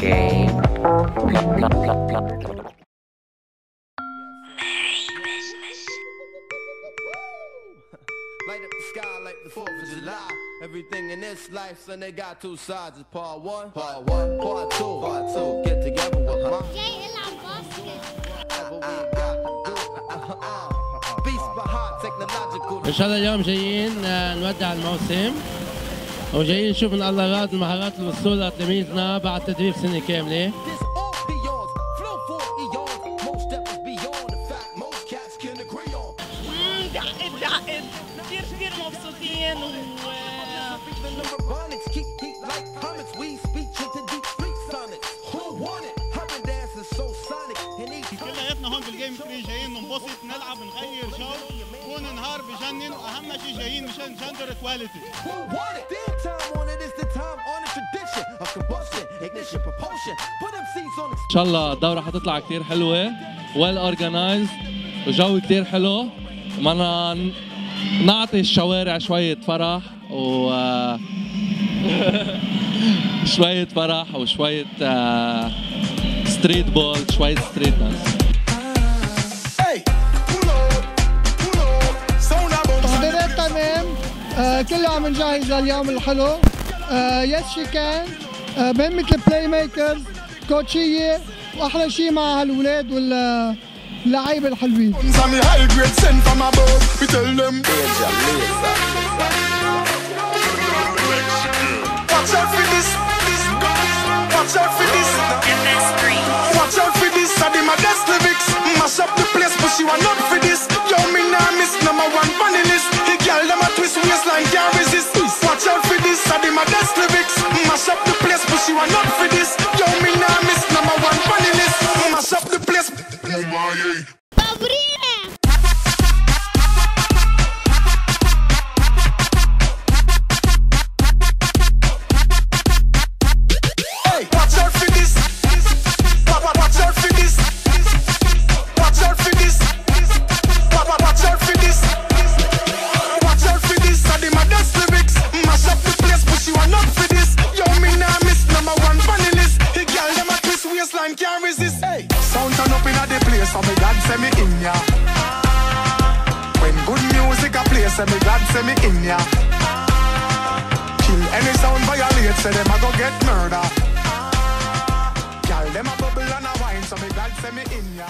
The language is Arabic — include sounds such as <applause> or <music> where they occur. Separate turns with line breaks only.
Game.
Light up the sky like the 4th of July. Everything in this life, son, they got two sides. It's part one, part one, part two, part two. Get together with technological.
ان شاء الله اليوم جايين آه، نودع الموسم وجايين نشوف الله المهارات الموصولة لتلاميذنا بعد تدريب سنة كاملة.
جايين ننبسط نلعب نغير جو. يكون نهار بجنن واهم شيء جايين مشان
gender equality
إن شاء الله الدورة حتطلع كتير حلوة well organized وجو كتير حلو. بدنا نعطي الشوارع شوية فرح و آه، <laughs> شوية فرح وشوية آه، street ball شوية
street dance آه كله عم نجهز لليوم الحلو آه Yes She Can آه مهمة ال playmakers كوتشية وأحلى شيء مع هالولاد الحلوين.
We tell them. Watch out for this. For this. Yo, me nah miss number one funny list. The girl them a twist waistline can't resist. Hey, sound turn up inna the place, so me God send me in ya. When good music a play, say me God send me in ya. Kill any sound violate, say them a go get murder. Girl, them a bubble and a wine, so me God send me in ya.